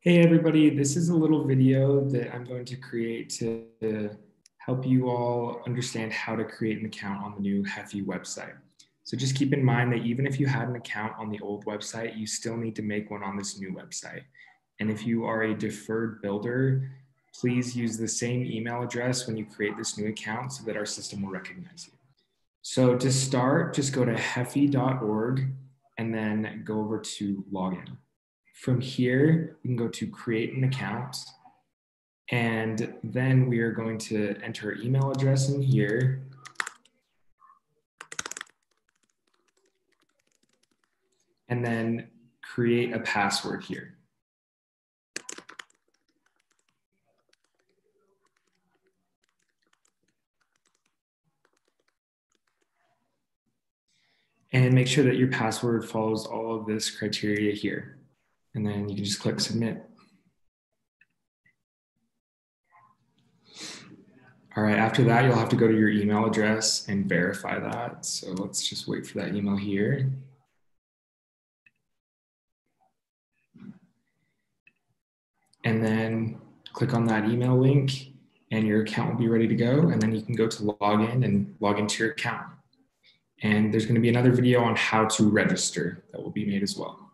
Hey everybody, this is a little video that I'm going to create to help you all understand how to create an account on the new Hefi website. So just keep in mind that even if you had an account on the old website, you still need to make one on this new website. And if you are a deferred builder, please use the same email address when you create this new account so that our system will recognize you. So to start, just go to hefi.org and then go over to login. From here, we can go to create an account. And then we are going to enter email address in here. And then create a password here. and make sure that your password follows all of this criteria here. And then you can just click submit. All right, after that, you'll have to go to your email address and verify that. So let's just wait for that email here. And then click on that email link and your account will be ready to go. And then you can go to log in and log into your account. And there's going to be another video on how to register that will be made as well.